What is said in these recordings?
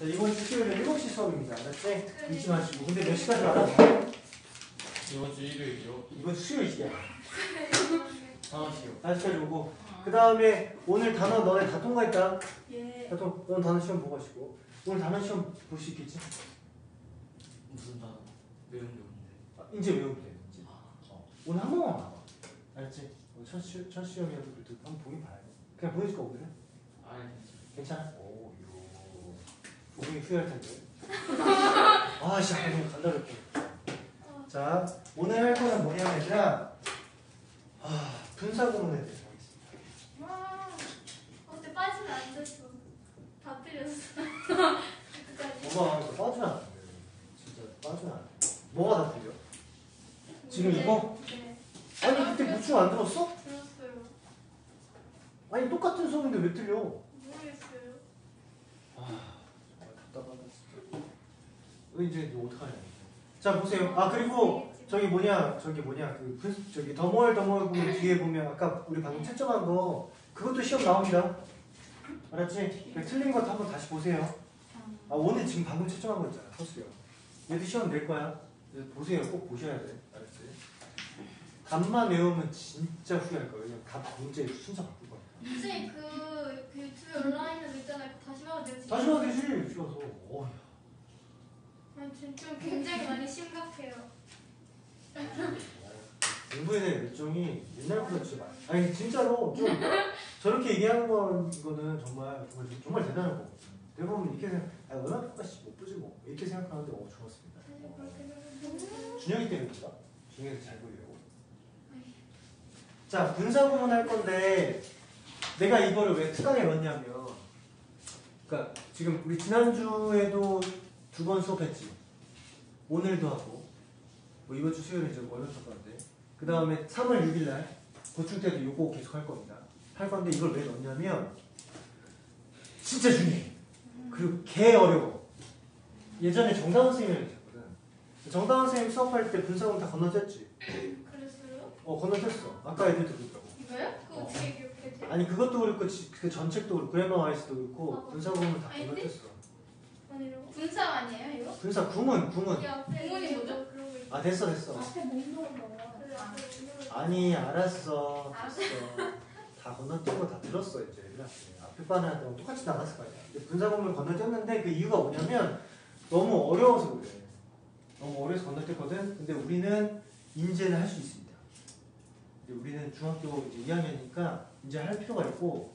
자, 이번 주 수요일은 7시 수업입니다. 알았지? 잊지 마시고. 근데 몇 시까지 알아? 이번 주 일요일이요. 이번 주 수요일이야. 5시요. 5시까지 오고. 그 다음에 오늘 단어 너네 다 통과했다. 예. 다 통, 오늘 단어 시험 보고 가시고. 오늘 단어 시험 볼 수 있겠지? 무슨 단어? 외운 게 없는데. 아, 이제 외우면 돼. 이제. 아, 어. 오늘 한 번만 봐봐. 알았지? 오늘 첫, 시, 첫 시험이어도 그래도 한번 보긴 봐야 돼. 그냥 보여줄 거거든. 아니, 괜찮아? 조금이 후회할 텐데. 아, 씨, 너무 간다렸게. 자, 오늘 할 거는 뭐냐면, 얘들아. 아, 분사 구문에 대해서 하겠습니다. 와. 어때 빠지면 안 됐어. 다 틀렸어. 뭐가 이거 빠지면 안 돼. 진짜 빠지면 안 돼. 뭐가 다 틀려? 지금 이거? 네. 아니, 그때 보충 안 들었어? 들었어요. 아니, 똑같은 수업인데 왜 틀려? 모르겠어요. 아, 정말 답답하다, 진짜. 이거 이제 이거 어떡하냐. 자, 보세요. 아, 그리고 저기 뭐냐, 저기 뭐냐, 그, 분- 저기 더멀 더멀 뒤에 보면 아까 우리 방금 채점한 거 그것도 시험 나옵니다. 알았지? 그 틀린 것도 한번 다시 보세요. 아 오늘 지금 방금 채점한 거 있잖아, 서수요. 얘도 시험 낼 거야. 보세요, 꼭 보셔야 돼. 알았지? 답만 외우면 진짜 후회할 거예요. 왜냐면 답 문제 순서 바꿀 거야. 선생님 그, 그 올라있는 거 있잖아요. 다시 봐도 되지? 다시 봐도 되지, 쉬워서. 어, 지금 좀 굉장히 많이 심각해요. 공부에 대한 열정이 옛날보다 진짜 많아. 아니 진짜로 좀 저렇게 얘기하는 건 이거는 정말 정말 정말 대단한 거. 대부분 이렇게 생각, 아 얼마나 똑같이 못 보지 뭐 이렇게 생각하는데 어 좋았습니다. 준영이 때문인가? 준영이 잘 보이려고. 자 분사 구문 할 건데 내가 이거를 왜 특강에 넣냐면, 그러니까 지금 우리 지난 주에도 두 번 수업했지. 오늘도 하고 뭐 이번 주 수요일에 이제 월요일 수업 하는데 그 다음에 3월 6일 날 고출 때도 이거 계속 할 겁니다. 할 건데 이걸 왜 넣냐면 진짜 중요해. 그리고 개 어려워. 예전에 정다은 선생님이랑 있었거든. 정다은 선생님 수업할 때 분사구문 다 건너뛰었지. 그랬어요? 어 건너뛰었어. 아까 애들도 그렇다고. 이거요? 그거 어. 어떻게 기억해? 아니 그것도 그렇고 지- 그 전책도 그렇고 그래머 와이스도 그렇고 어. 분사구문 다? 건너뛰었어. 아니요. 아니에요 이거? 분사 구문 구문. 야 구문이 뭐죠? 아 됐어 됐어. 앞에 넣어. 아니 알았어 알았어. 됐어 다 건너뛰고 다 들었어 이제 앞에 반한테 똑같이 나갔을 거 아니야 근데 분사구문을 건너뛰었는데 그 이유가 뭐냐면 너무 어려워서 그래 너무 어려워서 건너뛰었거든 근데 우리는 인제는 할 수 있습니다 근데 우리는 중학교 이제 2학년이니까 이제 할 필요가 있고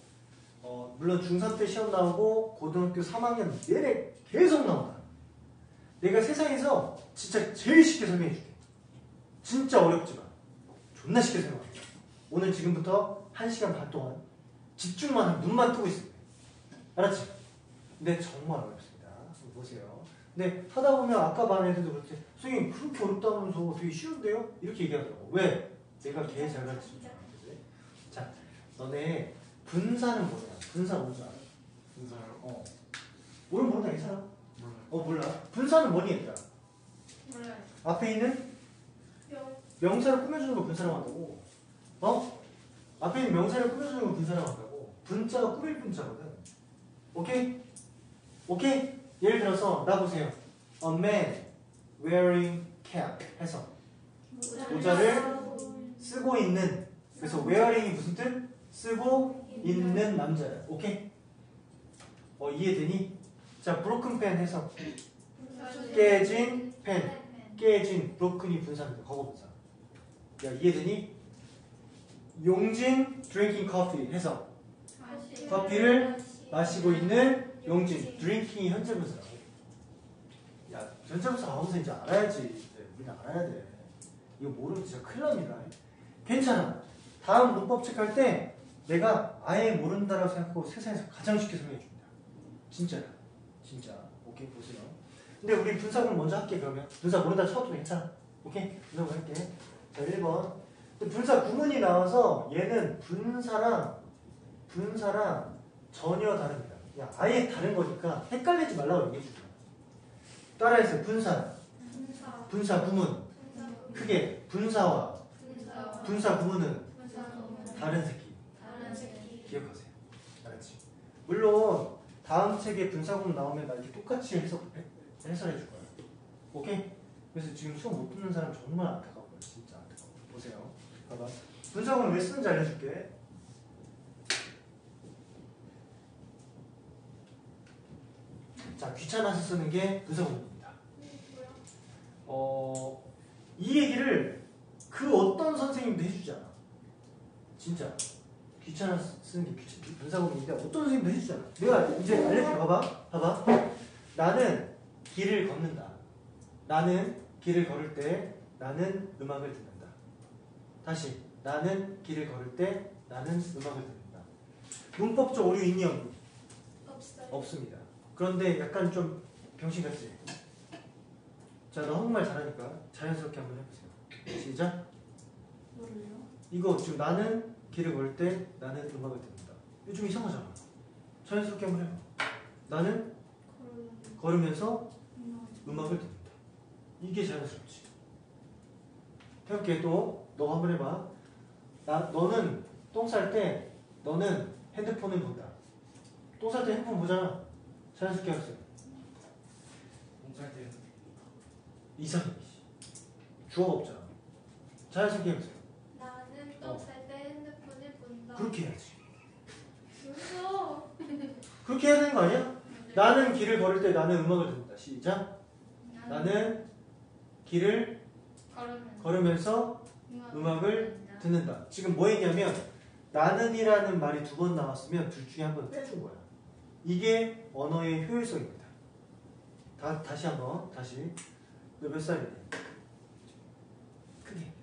어, 물론 중3 때 시험 나오고 고등학교 3학년 내내 계속 나온다 내가 세상에서 진짜 제일 쉽게 설명해 줄게 진짜 어렵지만 존나 쉽게 생각해. 오늘 지금부터 1시간 반 동안 집중만 하고 눈만 뜨고 있어요. 알았지? 근데 정말 어렵습니다. 보세요. 근데 하다 보면 아까 반 애들도 그렇지. 선생님 그렇게 어렵다면서 되게 쉬운데요? 이렇게 얘기하더라고. 왜? 내가 걔 잘 가르치니까. 그지? 자, 너네 분사는 뭐냐? 분사 뭔지 알아? 분사요? 어. 모르면 모른다 괜찮아. 몰라요. 어 몰라. 분사는 뭐니 얘들아? 몰라요. 앞에 있는 명. 명사를 꾸며주는 거 분사라고 한다고. 어? 앞에 있는 명사를 꾸며주는 거 분사라고 한다고. 분자가 꾸밀 분자거든. 오케이? 오케이? 예를 들어서 나 보세요. A man wearing cap 해서 모자를 쓰고 있는 그래서 wearing이 무슨 뜻? 쓰고 있는 남자야. 오케이? 어 이해되니? 자 broken pen 해서 깨진 펜 깨진 broken이 분사입니다. 거거 분사. 야 이해되니? 용진 drinking coffee 해서 커피를 마시고 있는 용진 drinking이 현재 분사라고. 야 현재 분사 아무서 이제 알아야지. 네, 우리는 알아야 돼. 이거 모르면 진짜 큰일 납니다. 괜찮아. 다음 문법 체크할 때 내가 아예 모른다라고 생각하고 세상에서 가장 쉽게 설명해 줍니다. 진짜야. 진짜. 오케이 보세요. 근데 우리 분사구문 먼저 할게 그러면. 분사 모른다 쳐도 괜찮아. 오케이? 분사구문 할게. 자 1번. 분사 구문이 나와서 얘는 분사랑 분사랑 전혀 다릅니다. 그냥 아예 다른 거니까 헷갈리지 말라고 얘기해 줍니다. 따라해서 분사, 분사. 분사 구문. 크게 분사와 분사. 분사 구문은 분사. 다른 새끼. 기억하세요. 알았지? 물론 다음 책에 분사구문 나오면 나 이렇게 똑같이 해석, 해설해 줄 거야. 오케이? 그래서 지금 수업 못 듣는 사람 정말 안타까워요. 진짜 안타까워. 보세요. 봐봐. 분사구문 왜 쓰는지 알려줄게. 자, 귀찮아서 쓰는 게 분사구문입니다. 어, 이 얘기를 그 어떤 선생님도 해주지 않아. 진짜. 귀찮아 쓰는 게 귀찮, 분사구문인데 어떤 선생님도 해주지 않아. 내가 이제 알려줄게. 봐봐. 봐봐. 나는 길을 걷는다. 나는 길을 걸을 때 나는 음악을 듣는다. 다시. 나는 길을 걸을 때 나는 음악을 듣는다. 문법적 오류 있니 없니? 없어요. 없습니다. 그런데 약간 좀 병신 같지? 자, 너 한국말 잘하니까 자연스럽게 한번 해보세요. 시작. 뭐를요? 이거 지금 나는 길을 걸을 때 나는 음악을 듣는다. 좀 이상하잖아. 자연스럽게 한번 해봐. 나는 걸으면서 음, 음악을 듣는다. 이게 자연스럽지. 해볼게 또. 너 한번 해봐. 나, 너는 똥 쌀 때 너는 핸드폰을 본다. 똥 쌀 때 핸드폰 보잖아. 자연스럽게 하세요. 공부할 때 이상해. 주어가 없잖아. 자연스럽게 해보세요. 나는 어. 똥쌀 때 핸드폰을 본다. 그렇게 해야지. 그렇게 해야 되는 거 아니야? 나는 길을 걸을 때 나는 음악을 듣는다. 시작. 나는 길을 걸으면 걸으면서 음악을 듣는다. 지금 뭐 했냐면 나는이라는 말이 두 번 나왔으면 둘 중에 한 번 빼준 거야. 이게 언어의 효율성입니다. 다, 다시 한번 다시 너 몇 살이니? 크게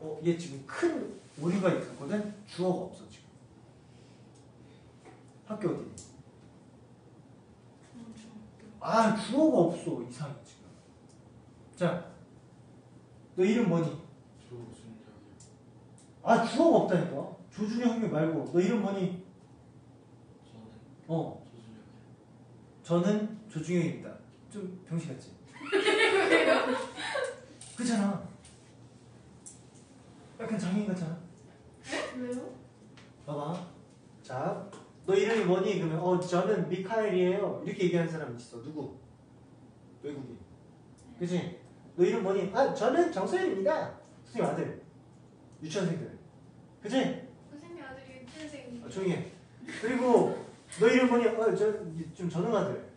어, 얘 지금 큰 오류가 있었거든? 주어가 없어 지금 학교 어디니? 아 주어가 없어 이상해 지금 자 너 이름 뭐니? 아 주어가 없다니까 조준영 형님 말고 너 이름 뭐니? 저는 어. 저는 조중영입니다 좀 병신 같지? 그잖아 약간 장애인 같잖아 왜요? 봐봐 자 너 이름이 뭐니? 그러면 어 저는 미카엘이에요 이렇게 얘기하는 사람 있어 누구? 외국인 그치? 너 이름 뭐니? 아 저는 정소연입니다 선생님 아들 유치원생들 그치? 선생님 아들이 유치원생이. 아, 조용히 해. 그리고 너 이름 뭐니? 어, 저좀 전응아들.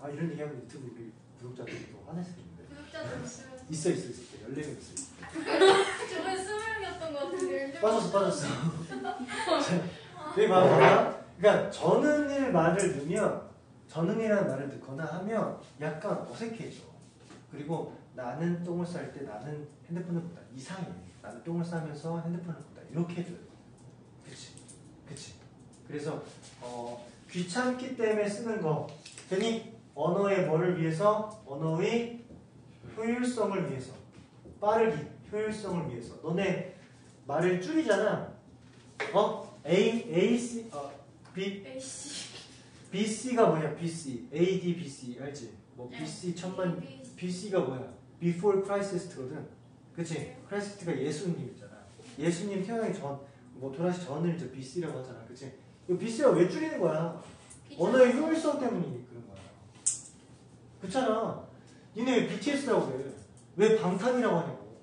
아 이런 얘기하면 유튜브 우리 구독자들이 또 화낼 수도 있는데. 구독자도 있어요. 있어 있어 있어. 14명 있어. 있어. 저번에 스무. 빠졌어 빠졌어. 봐봐. 봐봐. 그러니까 전응일 말을 넣으면 전응이라는 말을 넣거나 하면 약간 어색해져. 그리고 나는 똥을 쌀 때 나는 핸드폰을 본다. 이상해. 나는 똥을 싸면서 핸드폰을 본다. 이렇게 해줘요. 그치? 그치? 그래서 어, 귀찮기 때문에 쓰는 거 괜히 언어의 뭐를 위해서 언어의 효율성을 위해서 빠르기 효율성을 위해서 너네 말을 줄이잖아. 어? A A C 어 B 에이씨. B C가 뭐냐 B C. A D B C. 알지? 뭐 B C 천만 B C가 뭐야? Before Christ거든. 그치? 크라이스트가 예수님이잖아. 예수님 태어나기 전 뭐 돌아시 전을 이제 B C라고 하잖아. 그치? 이 B C가 왜 줄이는 거야? 언어의 효율성 때문이니 그런 거야. 그렇잖아. 니네 왜 BTS라고 그래? 왜 방탄이라고 하냐고.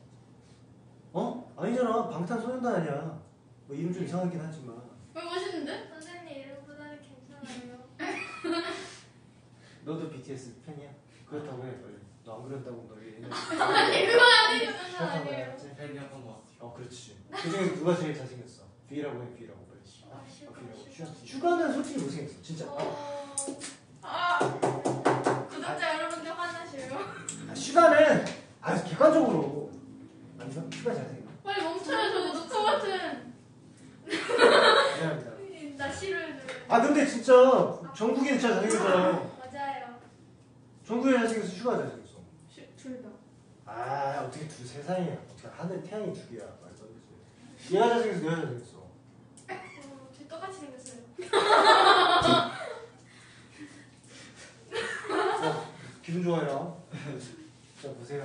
어? 아니잖아. 방탄소년단 아니야. 뭐 이름 좀 이상하긴 하지만. 왜 멋있는데? 선생님 이름보다는 괜찮아요. 너도 BTS 팬이야? 그렇다고 해. 빨리. 너안 너희 옛날에 아니 그건 아니에요. 그건 거야. 아니에요. 팬이었던 것 같아요. 어, 그렇지. 그 중에 누가 제일 잘생겼어? V라고 해. V라고 빨리. 아, 아, 슈가. 슈가. 슈가. 슈가는 솔직히 못생겼어. 진짜. 아, 어... 아 구독자 여러분들 화나시요 아, 슈가는 아 객관적으로 아닌가? 슈가 잘생겼어. 빨리 멈춰요 저거 녹화 버튼. 미안합니다. 나 싫어요. 아 근데 진짜 정국이는 진짜 잘생겼잖아요. 맞아요. 정국이 잘생겼어, 슈가 잘생겼어. 둘 다. 아 어떻게 두 세상이야? 어떻게 하늘 태양이 두 개야? 말도 안 되지. 얘가 잘생겼어, 내가 잘생겼어. 어, 둘 똑같이 생겼어요. 어, 기분 좋아요. 자 보세요.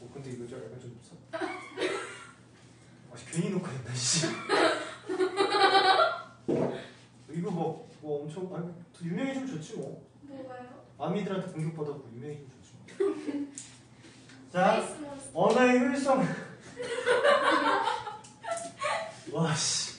어 근데 이거 좀 약간 좀 섭. 아 괜히 놓고 했나 씨. 이거 뭐 뭐 엄청 아니 더 유명해지면 좋지 뭐 뭐가요? 아미들한테 공격받았고 유명해지면 좋지 뭐. 자. 언어의 효율성 와 씨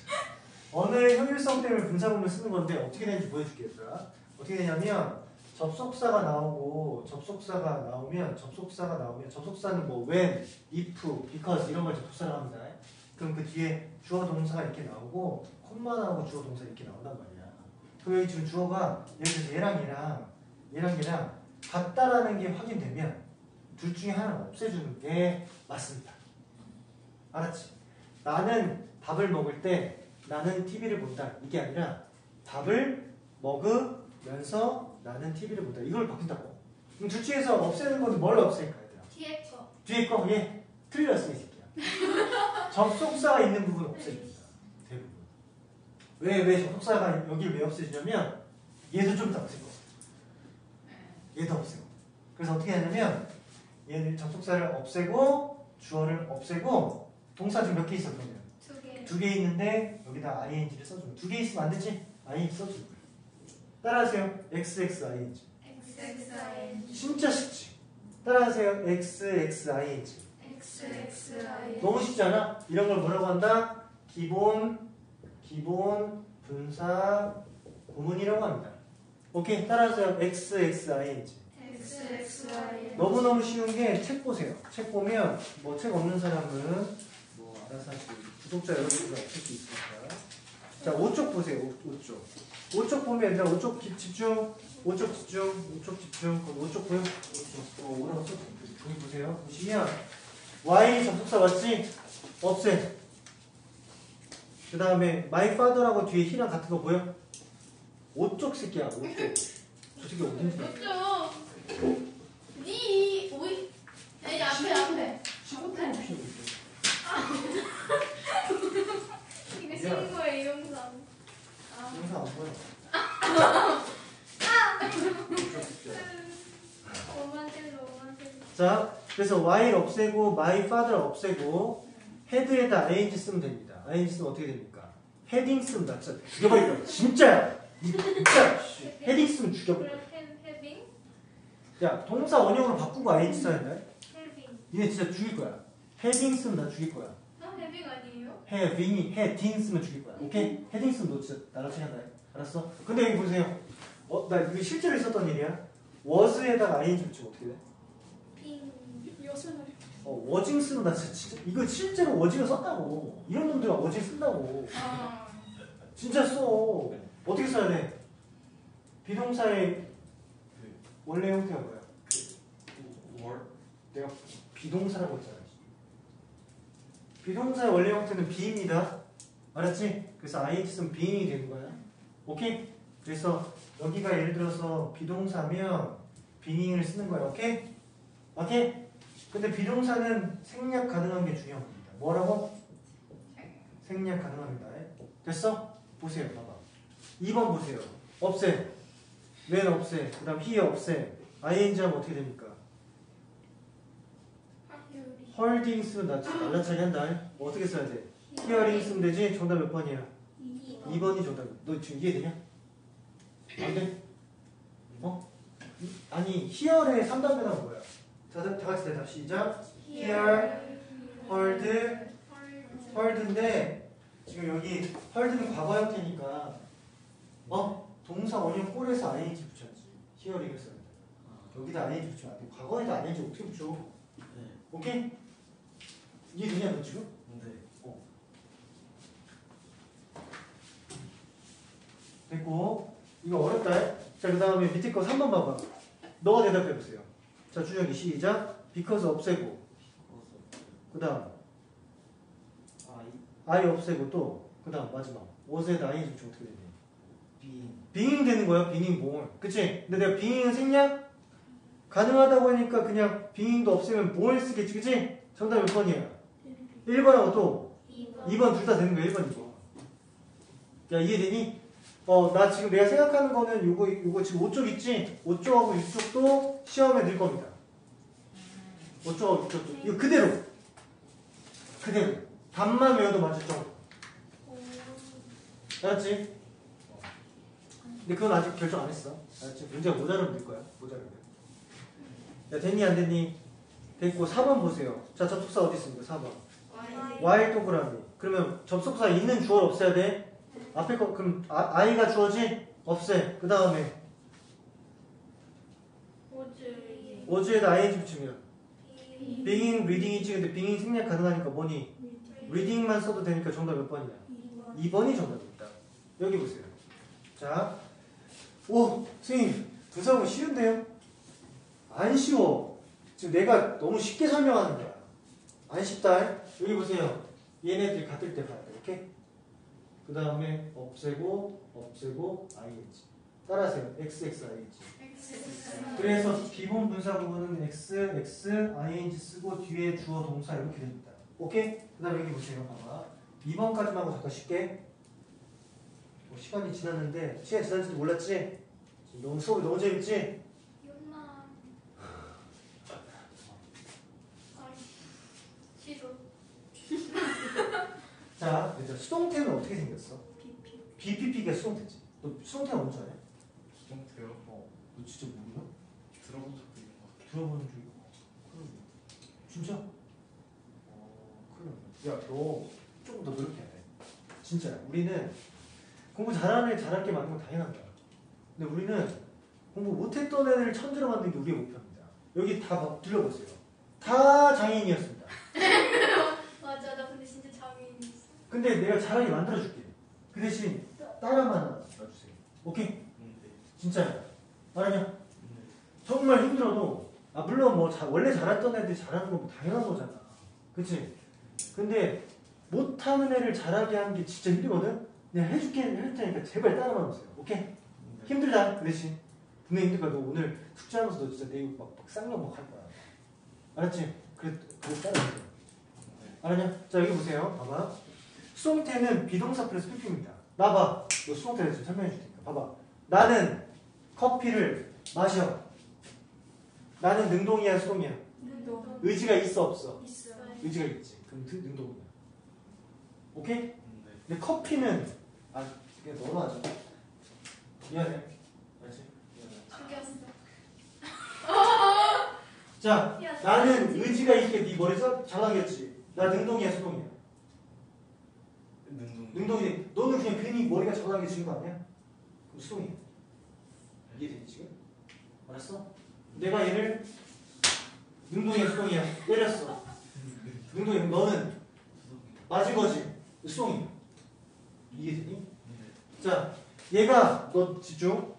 언어의 효율성 때문에 분사문을 쓰는 건데 어떻게 되는지 보여줄게요 얘들아 어떻게 되냐면 접속사가 나오고 접속사가 나오면 접속사가 나오면 접속사는 뭐 when, if, because 이런 걸 접속사라고 합니다 그럼 그 뒤에 주어 동사가 이렇게 나오고 콤마 나오고 주어 동사 이렇게 나온단 말이야 그럼 여기 지금 주어가 예를 들어서 얘랑 얘랑 얘랑 얘랑 같다라는 게 확인되면 둘 중에 하나는 없애주는 게 맞습니다. 알았지? 나는 밥을 먹을 때 나는 TV를 본다. 이게 아니라 밥을 먹으면서 나는 TV를 본다. 이걸 바꾼다고. 그럼 둘 중에서 없애는 건 뭘 없앨까, 얘들아? 뒤에 거. 뒤에 거, 이 새끼야. 접속사가 있는 부분 없애줍니다. 대부분. 왜, 왜 접속사가 여기를 왜 없애주냐면 얘도 좀 더 없애고 얘도 없애고 그래서 어떻게 하냐면 얘는 접속사를 없애고 주어를 없애고 동사 지금 몇개 있어 그러면 두 개. 두개 있는데 여기다 ing를 써주면 두개 있으면 안 되지? ing 거야 따라하세요 xxing XXIN. 진짜 쉽지 따라하세요 xxing XXIN. 너무 쉽지 않아? 이런 걸 뭐라고 한다? 기본 기본 분사 구문이라고 합니다 오케이 따라하세요 xxing XXIN. 너무너무 쉬운 게 책 보세요. 책 보면 뭐 책 없는 사람은 뭐 알아서 하시고 구독자 여러분들 수 있으니까. 자, 5쪽 보세요. 5쪽. 5쪽 보면 얘들아 5쪽 기- 집중. 5쪽 집중. 5쪽 집중. 그럼 5쪽 보여? 5쪽. 어, 오라고 써. 여기 보세요. 보시면 Y 접속사 맞지? 없애. 그 다음에 my father하고 뒤에 희랑 같은 거 보여? 5쪽 새끼야. 5쪽. 저 새끼 어딘지. 어쩌? 니 오이. 여기 앞에 앞에. 15% 피우고 있어. 이거 신고의 이용상. 아. 영상 안 보여. 오만 셀로 오만 셀로. 자, 그래서 while 없애고 my father 없애고 헤드에다 ing 쓰면 됩니다. ing 쓰면 어떻게 됩니까? 헤딩 쓰면 나 진짜 죽여버릴 거야. 진짜야. 진짜. 씨. hading 쓰면 죽여버릴 거야. 야, 동사 원형으로 바꾸고 ing 써야 돼. 니네 진짜 죽일 거야. hading 쓰면 나 죽일 거야. 아 having 아니에요? hading이 hading 쓰면 죽일 거야. 오케이? hading 쓰면 너 진짜 나랑 친하다. 알았어? 근데 여기 보세요. 어, 나 이거 실제로 있었던 일이야. was에다가 ing 붙이면 어떻게 돼? 어, wasing 나 진짜, 진짜 이거 실제로 wasing을 썼다고 이런 놈들이 wasing 쓴다고 아. 진짜 써 어떻게 써야 돼? 비동사의 원래 형태가 뭐야? 월? 내가 비동사라고 했잖아 비동사의 원래 형태는 be입니다 알았지? 그래서 ing 쓰면 being이 되는 거야 오케이? 그래서 여기가 예를 들어서 비동사면 being을 쓰는 거야 오케이? 오케이? 근데 비동사는 생략 가능한 게 중요한 겁니다. 뭐라고? 생략 가능합니다. 됐어? 보세요. 봐봐. 2번 보세요. 없애. when 없애. 그 다음 he 없애. ing 하면 어떻게 됩니까? holding 쓰면 나 날라차게 한다. 뭐 어떻게 써야 돼? hearing 쓰면 되지? 정답 몇 번이야? 2번이 정답. 너 지금 이해되냐? 안 돼? 어? 아니, hear의 3단계는 뭐야? 자, 다 같이 대답 시작. Hear, hold, 헐드인데 지금 여기 헐드는 과거 형태니까 어? 동사 원형 꼴에서 ing 붙여야지 돼 여기다 ing 안돼 과거에다 ing 어떻게 붙여 네. 오케이? 이해되냐 너 지금? 네. 됐고 이거 어렵다 자 그 다음에 밑에 거 3번 봐봐 너가 대답해보세요 자 준혁이 시작 because 없애고 그 다음 아, 이 I 없애고 또 그 다음 마지막 was에다 ing 어떻게 되니? 비 빙잉 되는 거야 뭘 그치? 근데 내가 빙잉은 생략 가능하다고 하니까 그냥 빙잉도 없애면 뭘 쓰겠지 그치? 정답 몇 번이야? 1번하고 또 2번. 2번 둘 다 되는 거야 1번 2번 야 이해되니? 어 나 지금 내가 생각하는 거는 요거 요거 지금 5쪽 있지? 5쪽하고 6쪽도 시험에 늘 겁니다 5쪽하고 6쪽도 이거 그대로 그대로 답만 외워도 맞을 정도 알았지? 근데 그건 아직 결정 안 했어. 알았지? 문제가 모자르면 될 거야. 모자르면. 야, 됐니, 안 됐니? 됐고, 4번 보세요. 자, 접속사 어디 있습니까? 4번. while 동그라미. 그러면 접속사 있는 주어를 없애야 돼? 앞에 거, 그럼 아, i가 주어지? 없애. 그 다음에 오즈. ing 붙이면 being, reading이지. 근데 being 생략 가능하니까 뭐니? reading만 써도 되니까 정답 몇 번이야? 2번 이 정답입니다. 여기 보세요. 자, 오, 선생님, 분사하고 쉬운데요? 안 쉬워. 지금 내가 너무 쉽게 설명하는 거야. 안 쉽다. 여기 보세요. 얘네들이 같을 때. 이렇게. 그 다음에 없애고, 없애고, ing. 따라하세요. x, x, ing. 그래서 기본 분사 부분은 x, x, ing 쓰고 뒤에 주어 동사 이렇게 됩니다. 오케이? 그 다음에 여기 보세요. 봐봐. 2번까지만 하고 잠깐 쉽게. 뭐 시간이 지났는데, 시간이 지났는지도 몰랐지? 너무 수업이 너무 재밌지? 윤나. 아이. 시도. 자, 수동태는 어떻게 생겼어? BPP가 수동태지. 너 수동태 뭔지 알아? 수동태요? 어, 너 진짜 모르나? 들어본 적도 있는 것 같아요. 들어보는 줄 그럼 진짜? 어, 그래. 야, 너 조금 더 노력해야 돼. 진짜야. 우리는 공부 잘하는 애 잘할 게 많은 건 당연한 거야. 근데 우리는 공부 못했던 애를 천재로 만드는 게 우리의 목표입니다. 여기 다 봐- 들려보세요. 다 장애인이었습니다. 맞아, 나 근데 진짜 장애인이었어. 근데 내가 잘하게 만들어줄게. 그 대신 따라만 놔주세요. 오케이? 네. 진짜야. 알았냐? 네. 정말 힘들어도 아 물론 뭐 자- 원래 잘했던 애들이 잘하는 건 당연한 거잖아 그치? 근데 못하는 애를 잘하게 하는 게 진짜 힘들거든? 내가 해줄게 해줄 테니까 제발 따라만 오세요 오케이? 네. 힘들다 그 대신 분명히 힘들까 너 오늘 숙제하면서 너 진짜 내일 막, 막 쌍욕 막할 거야 알았지? 그래 그래 따라오세요 네. 알았냐? 자 여기 보세요 봐봐 수동태는 비동사 플러스 PP입니다. 나봐. 너 수동태 지금 설명해 줄 테니까. 봐봐. 나는 커피를 마셔. 나는 능동이야 수동이야? 의지가 있어 없어? 있어. 의지가 있지. 그럼 능- 능동이야. 오케이? 네. 근데 커피는 아 그냥 너로 하자 미안해. 알지? 미안해 죽였어. 자 야, 나는. 의지가 있게 네 머리 써 잘하겠지. 나 능동이야 수동이야 능동. 능동이 너는 그냥 괜히 머리가 전하게 지는 거 아니야? 그럼 수동이야 이해되니 지금? 알았어? 내가 얘를 능동이야 수동이야 때렸어 능동이 너는 맞은 거지 수동이야 이해되니? 네. 자 얘가 너 집중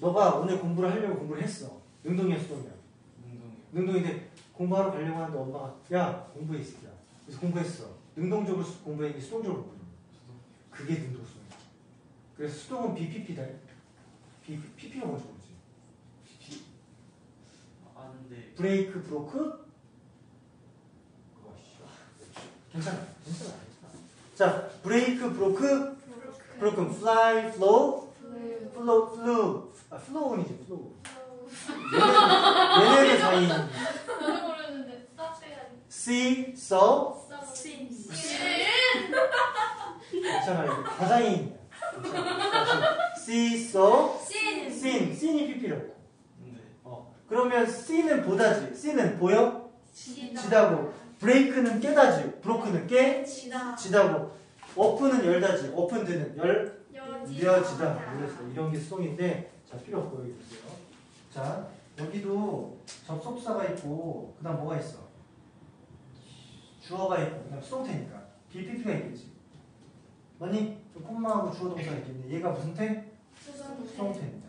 너가 오늘 공부를 하려고 공부를 했어 능동이야 수동이야 능동이요. 능동인데 공부하러 가려고 하는데 엄마가 야 공부해 이 새끼야 그래서 공부했어 능동적으로 수- 공부했니 수동적으로 수동. 그게 능동성이야. 그래서 수동은 BPP다 BPP가 뭔지 모르지? 아는데. 브레이크 브로크? 그거 씨, 아, 괜찮아 괜찮아. 괜찮아. 자 브레이크 브로크? 브로크. fly flow flow flew 아 flow는이지 flow 얘네 얘네의 사이. 모르는데. see 씬. 이거 가장이야. see saw 씬. seen seen이 PP라고 네. 어 그러면 see는 보다지. see는 보여? 지다. 지다고. 브레이크는 깨다지. 브로크는 깨? 지다. 지다고. 오픈은 열다지. 오픈드는 열? 여지다. 그래서 이런 게 수동인데 자 필요 없고 여기 보세요. 자 여기도 접속사가 있고 그 다음 뭐가 있어? 주어가 있고 그 다음 수동태니까. BPP가 있겠지 맞니? 그 콤마하고 주어 동사가 있겠네 얘가 무슨 태? 수동태입니다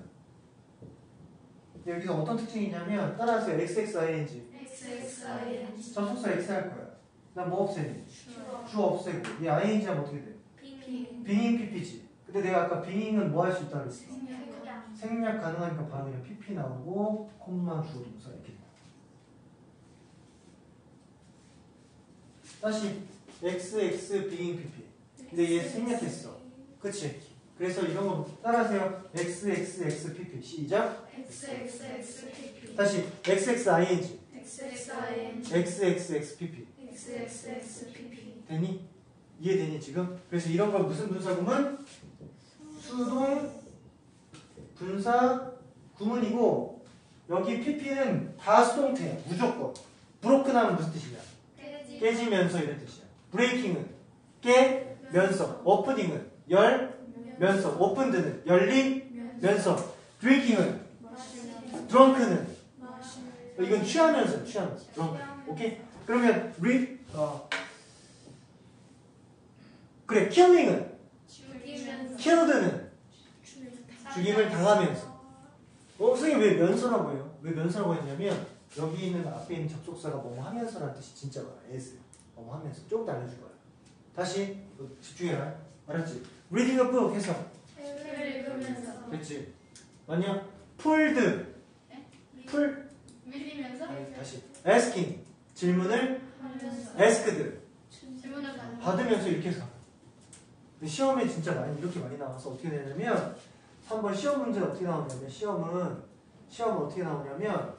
여기서 어떤 특징이 있냐면 따라하세요 XXING XXIN. 접속사 X 할 거야 그 다음 뭐 없애니? 주어 없애고 얘 ING 하면 어떻게 돼? 빙. 빙잉 PP지 근데 내가 아까 빙잉은 뭐 할 수 있다고? 생략. 생략 가능하니까 바로 그냥 PP 나오고 콤마 주어 동사 이렇게 돼. 다시 XX 빙잉 PP 근데 얘 생략했어 그치? 그래서 이런 거 따라하세요 XXXPP 시작 XXXPP. 다시 XXING XXIN. XXXPP XXXPP. 되니? 이해되니 지금? 그래서 이런 걸 무슨 분사구문? 수동 분사 구문이고 여기 pp는 다 수동태야 무조건 broken하면 무슨 뜻이냐 깨지. 깨지면서 이런 뜻이야 breaking은 깨 면서 opening은 열 면서 opened는 열리면서 drinking은 drunk는 어, 이건 취하면서 취하면서 drunk 오케이 그러면 리 어. 그래 killing은. killed는 죽임을 당하면서 어 선생님 왜 면서라고 해요? 왜 면서라고 했냐면 여기 있는 앞에 있는 접속사가 뭐뭐 하면서라는 뜻이 진짜 많아 as 뭐뭐 하면서 조금 더 알려줄 거야 다시 너 집중해라 알았지? reading a book 해서 책을 읽으면서. 그렇지 맞냐? pulled 풀 밀리면서. 아니, 다시 asking 질문을 하면서. asked 질문을. 받으면서 이렇게 해서 시험에 진짜 많이 이렇게 많이 나와서 어떻게 되냐면 한번 시험 문제는 어떻게 나오냐면 시험은 시험은 어떻게 나오냐면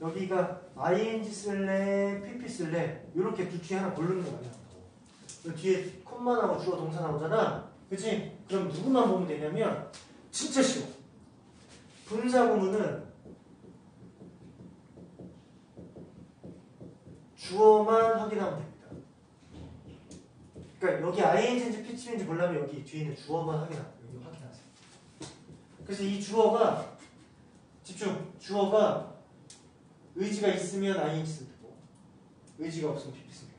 여기가 ing 쓸래 pp 쓸래 이렇게 둘 중에 하나 고르는 나온다고 그리고 뒤에 콤마 나오고 주어 동사 나오잖아 그치? 그럼 누구만 보면 되냐면 진짜 쉬워 분사 구문은 주어만 확인하면 됩니다 그러니까 여기 ing인지 PC인지 보려면 여기 뒤에 있는 주어만 확인하고 여기 확인하세요. 그래서 이 주어가 집중 주어가 의지가 있으면 ing 쓰면 되고 의지가 없으면 PP 됩니다.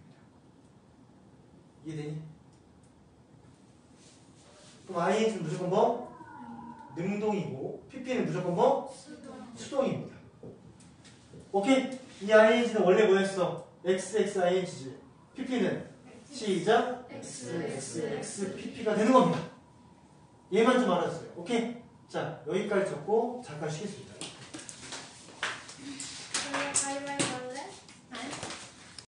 이해되니? 그럼 ing는 무조건 뭐? 능동이고 PP는 무조건 뭐? 수동입니다. 오케이? 이 ing는 원래 뭐였어? xxing지 PP는 시작 X, X, X, PP가 되는 겁니다. 얘만 좀 알아주세요. 오케이? 자, 여기까지 적고 잠깐 쉬겠습니다.